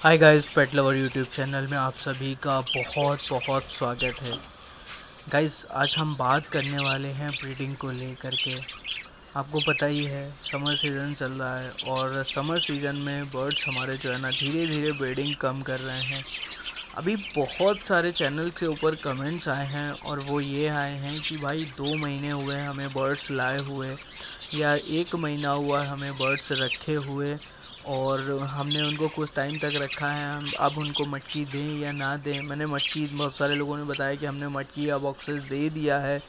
Hi guys pet lover YouTube channel में आप सभी का बहुत बहुत स्वागत है। गाइस आज हम बात करने वाले हैं ब्रीडिंग को लेकर के। आपको पता ही है समर सीज़न चल रहा है और समर सीज़न में बर्ड्स हमारे जो है ना धीरे धीरे ब्रीडिंग कम कर रहे हैं। अभी बहुत सारे चैनल के ऊपर कमेंट्स आए हैं और वो ये आए हैं कि भाई दो महीने हुए हमें बर्ड्स लाए हुए या एक महीना हुआ हमें बर्ड्स रखे हुए। और हमने उनको कुछ टाइम तक रखा है। अब उनको मटकी दें या ना दें, मैंने मटकी, बहुत सारे लोगों ने बताया कि हमने मटकी या बॉक्सेस दे दिया है।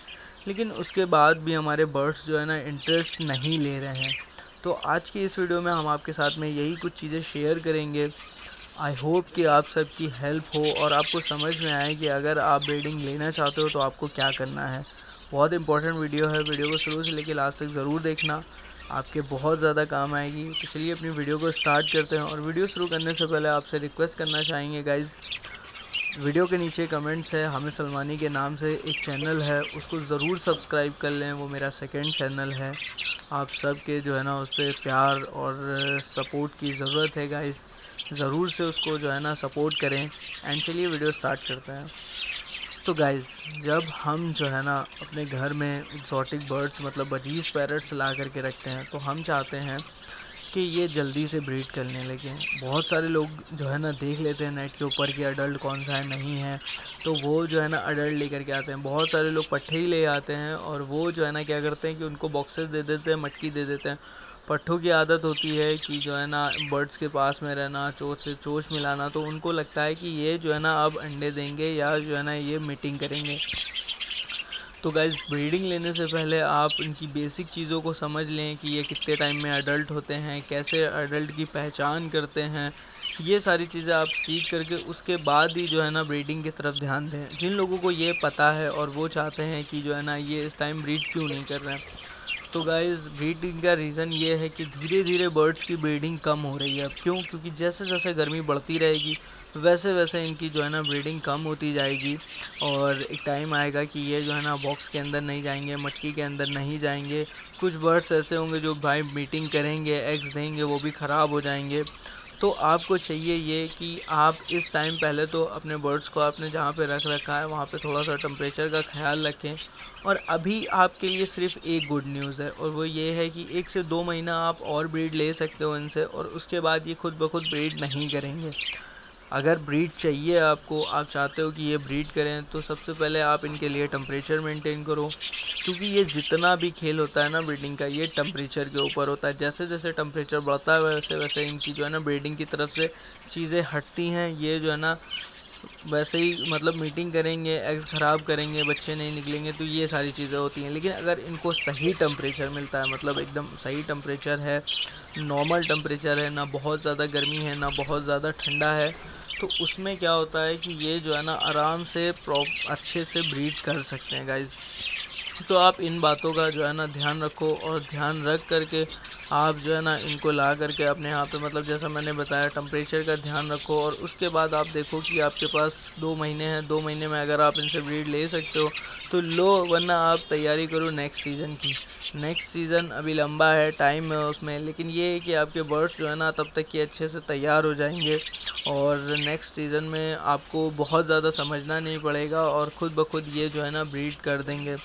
लेकिन उसके बाद भी हमारे बर्ड्स जो है ना इंटरेस्ट नहीं ले रहे हैं। तो आज की इस वीडियो में हम आपके साथ में यही कुछ चीज़ें शेयर करेंगे। आई होप कि आप सबकी हेल्प हो और आपको समझ में आए कि अगर आप ब्रीडिंग लेना चाहते हो तो आपको क्या करना है। बहुत इंपॉर्टेंट वीडियो है वीडियो को शुरू से लेकर लास्ट तक ज़रूर देखना। आपके बहुत ज़्यादा काम आएगी। तो चलिए अपनी वीडियो को स्टार्ट करते हैं और वीडियो शुरू करने से पहले आपसे रिक्वेस्ट करना चाहेंगे गाइज़ वीडियो के नीचे कमेंट्स है, हमें सलमानी के नाम से एक चैनल है, उसको ज़रूर सब्सक्राइब कर लें, वो मेरा सेकंड चैनल है। आप सब के जो है ना, उस पर प्यार और सपोर्ट की ज़रूरत है गाइस ज़रूर से उसको जो है ना सपोर्ट करें। एंड चलिए वीडियो स्टार्ट करते हैं। तो गाइज़ जब हम जो है ना अपने घर में एक्जॉटिक बर्ड्स मतलब बजीज पैरट्स ला करके रखते हैं तो हम चाहते हैं कि ये जल्दी से ब्रीड करने लगे हैं। बहुत सारे लोग जो है ना देख लेते हैं नेट के ऊपर कि अडल्ट कौन सा है, नहीं है। तो वो जो है ना अडल्ट लेकर के आते हैं। बहुत सारे लोग पट्ठे ही ले आते हैं और वो जो है ना क्या करते हैं कि उनको बॉक्सेस दे देते हैं, मटकी दे देते हैं। पट्ठों की आदत होती है कि जो है ना बर्ड्स के पास में रहना, चोच से चोच मिलाना तो उनको लगता है कि ये जो है ना अब अंडे देंगे या जो है ना ये मीटिंग करेंगे। तो गाइज़ ब्रीडिंग लेने से पहले आप इनकी बेसिक चीज़ों को समझ लें कि ये कितने टाइम में अडल्ट होते हैं, कैसे अडल्ट की पहचान करते हैं। ये सारी चीज़ें आप सीख करके उसके बाद ही जो है ना ब्रीडिंग की तरफ़ ध्यान दें। जिन लोगों को ये पता है और वो चाहते हैं कि जो है ना ये इस टाइम ब्रीड क्यों नहीं कर रहे हैं। तो गाइज़ ब्रीडिंग का रीज़न ये है कि धीरे धीरे बर्ड्स की ब्रीडिंग कम हो रही है अब क्यों? क्योंकि जैसे जैसे गर्मी बढ़ती रहेगी वैसे वैसे इनकी जो है ना ब्रीडिंग कम होती जाएगी और एक टाइम आएगा कि ये जो है ना बॉक्स के अंदर नहीं जाएँगे, मटकी के अंदर नहीं जाएँगे। कुछ बर्ड्स ऐसे होंगे जो भाई मीटिंग करेंगे एग्स देंगे, वो भी ख़राब हो जाएँगे। तो आपको चाहिए ये कि आप इस टाइम पहले तो अपने बर्ड्स को आपने जहाँ पे रख रखा है, वहाँ पे थोड़ा सा टम्परेचर का ख्याल रखें। और अभी आपके लिए सिर्फ़ एक गुड न्यूज़ है, और वो ये है कि एक से दो महीना आप और ब्रीड ले सकते हो इनसे, और उसके बाद ये खुद ब खुद ब्रीड नहीं करेंगे। अगर ब्रीड चाहिए आपको, आप चाहते हो कि ये ब्रीड करें तो सबसे पहले आप इनके लिए टम्परेचर मेंटेन करो। क्योंकि ये जितना भी खेल होता है ना ब्रीडिंग का, ये टम्परेचर के ऊपर होता है। जैसे जैसे टम्परेचर बढ़ता है वैसे वैसे इनकी जो है ना ब्रीडिंग की तरफ़ से चीज़ें हटती हैं। ये जो है ना, वैसे ही मतलब मीटिंग करेंगे एग्स ख़राब करेंगे, बच्चे नहीं निकलेंगे तो ये सारी चीज़ें होती हैं। लेकिन अगर इनको सही टम्परेचर मिलता है मतलब एकदम सही टम्परेचर है नॉर्मल टम्परेचर है, ना बहुत ज़्यादा गर्मी है, ना बहुत ज़्यादा ठंडा है तो उसमें क्या होता है कि ये जो है ना आराम से प्रॉप अच्छे से ब्रीथ कर सकते हैं गाइज़ तो आप इन बातों का जो है ना ध्यान रखो और ध्यान रख करके आप जो है ना इनको ला करके अपने यहाँ पे मतलब जैसा मैंने बताया टम्परेचर का ध्यान रखो और उसके बाद आप देखो कि आपके पास दो महीने हैं, दो महीने में अगर आप इनसे ब्रीड ले सकते हो तो लो, वरना आप तैयारी करो नेक्स्ट सीज़न की। नेक्स्ट सीज़न अभी लंबा है टाइम है उसमें, लेकिन ये है कि आपके बर्ड्स जो है ना तब तक कि अच्छे से तैयार हो जाएँगे और नेक्स्ट सीज़न में आपको बहुत ज़्यादा समझना नहीं पड़ेगा और ख़ुद ब खुद ये जो है ना ब्रीड कर देंगे।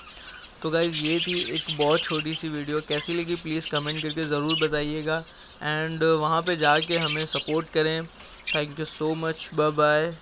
तो गाइज़ ये थी एक बहुत छोटी सी वीडियो कैसी लगी प्लीज़ कमेंट करके ज़रूर बताइएगा। एंड वहाँ पे जाके हमें सपोर्ट करें। Thank you so much bye bye